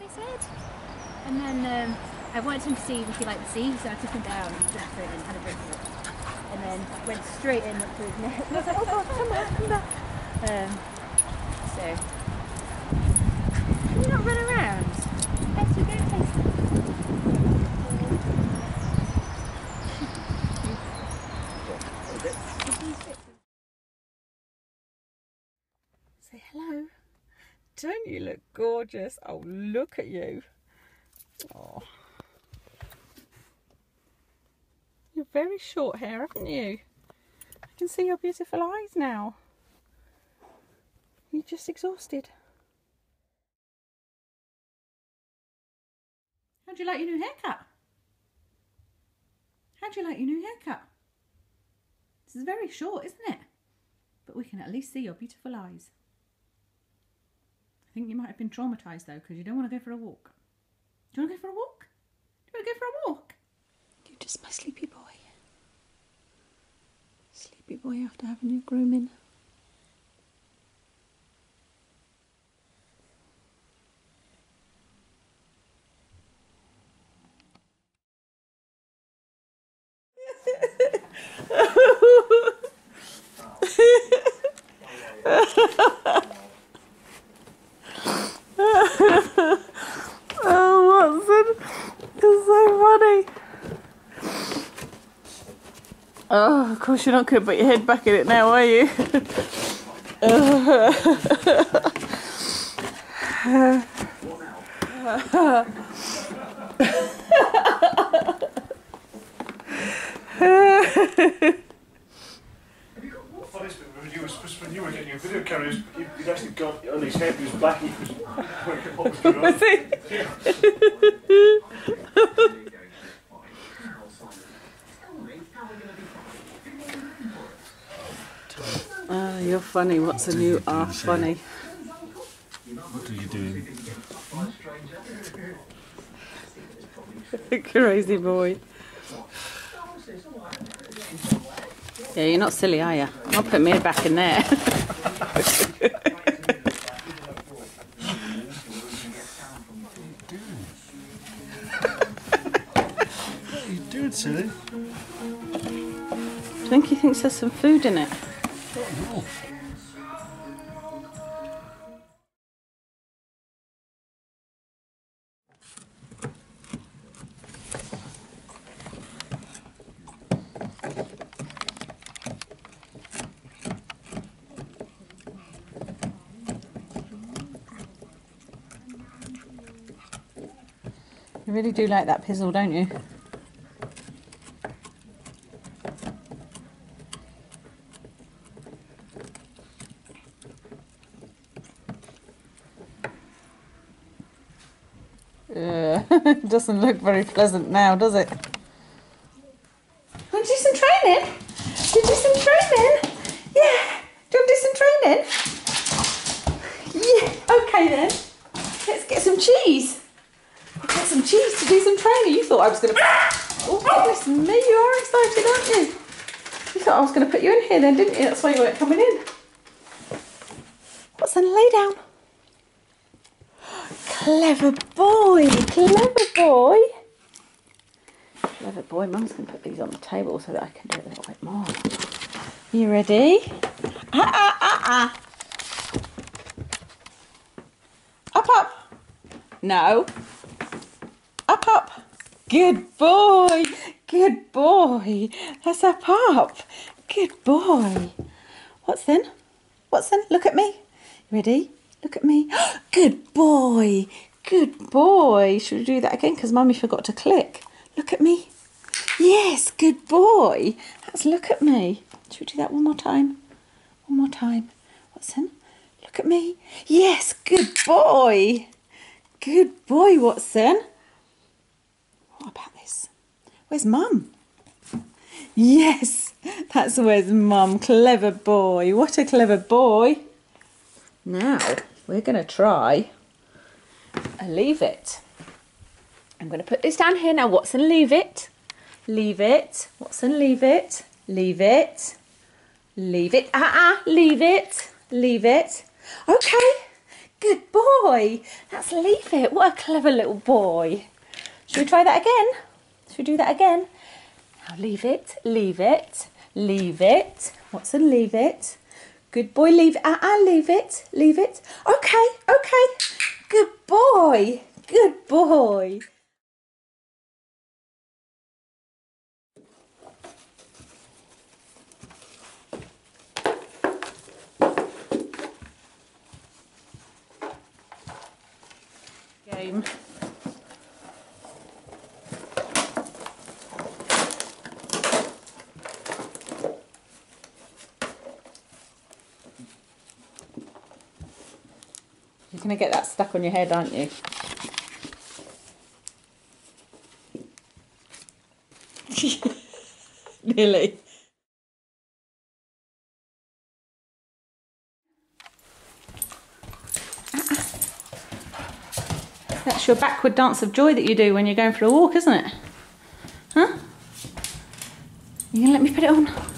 he said. And then um, I wanted him to see if he liked the sea, so I took him down and jumped straight in, had a drink of it. And then went straight in up to his neck. And I was like, oh god, come back, come back. Um, so, can you not run around? Betty, go face. Say hello. Don't you look gorgeous? Oh, look at you. Oh. You're very short hair, haven't you? I can see your beautiful eyes now. You're just exhausted. How do you like your new haircut? How do you like your new haircut? This is very short, isn't it? But we can at least see your beautiful eyes. Think you might have been traumatised though because you don't want to go for a walk. Do you want to go for a walk? Do you want to go for a walk? You're just my sleepy boy. Sleepy boy after having your grooming. Oh, Watson, it's so funny. Oh, of course you're not going to put your head back in it now, are you? The funniest bit when you were, was when you were getting your video camera, you, you'd actually got on his head, he was black, he was working what was going on. Was he? Oh, you're funny. What's a new are funny? What are you doing? Crazy boy. Yeah, you're not silly, are you? I'll put me back in there. What are you doing, silly? I think he thinks there's some food in it. You really do like that pizzle, don't you? Yeah, it doesn't look very pleasant now, does it? Want to do some training? Do you do some training? Yeah. Do you want to do some training? Yeah. Okay then. Let's get some cheese. We'll get some cheese to do some training. You thought I was going to. Ah! Oh goodness me! You are excited, aren't you? You thought I was going to put you in here then, didn't you? That's why you weren't coming in. Watson? Lay down. Clever boy, clever boy. Clever boy. Mum's going to put these on the table so that I can do a little bit more. You ready? Ah, ah, ah, ah. Up, up. No. Up, up. Good boy. Good boy. That's up, up. Good boy. Watson? What's then? Look at me. Ready? Look at me. Good boy. Good boy. Should we do that again? Because Mummy forgot to click. Look at me. Yes, good boy. That's look at me. Should we do that one more time? One more time. Watson. Look at me. Yes, good boy. Good boy, Watson. What about this? Where's Mum? Yes, that's where's Mum. Clever boy. What a clever boy. Now, we're going to try a leave it. I'm going to put this down here. Now, Watson, leave it. Leave it. Watson, leave it. Leave it. Leave it. Ah, ah, leave it. Leave it. Okay. Good boy. That's leave it. What a clever little boy. Should we try that again? Should we do that again? Now leave it, leave it, leave it. What's a leave it? Good boy, leave it. Uh-uh, leave it, leave it. Okay, okay. Good boy, good boy. Game. Going to get that stuck on your head, aren't you? Nearly. That's your backward dance of joy that you do when you're going for a walk, isn't it? Huh? You gonna let me put it on?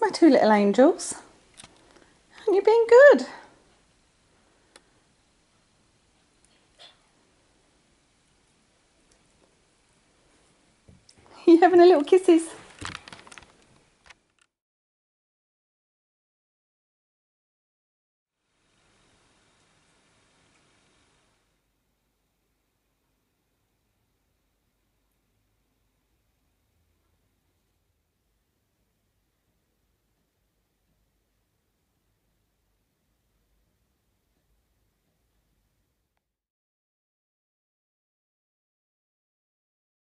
My two little angels. And you're being good. You having a little kisses?